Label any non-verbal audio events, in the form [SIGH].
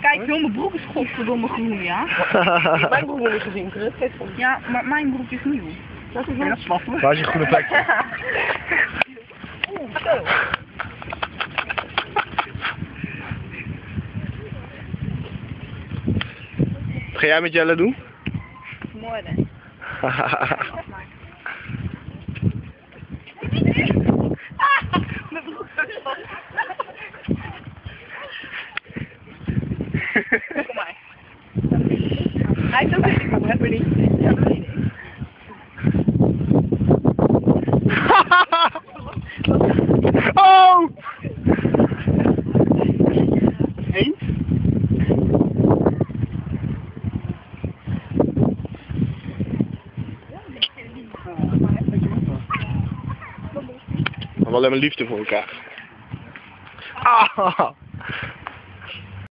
Kijk, heel mijn broek is godverdomme groen, ja? Mijn broer nog niet gezien, Chris. Ja, maar mijn broek is nieuw. Dat is Ja, dat is vast. Waar is je groene plek? Oeh, zo. Wat ga jij met Jelle doen? Mooi, [LAUGHS] hè? Mijn broek is vast. Kom maar. Hij is ook een broek, hè, Bernie? Ja, dat weet ik. oh! Eens? We hebben liefde voor elkaar. Ah!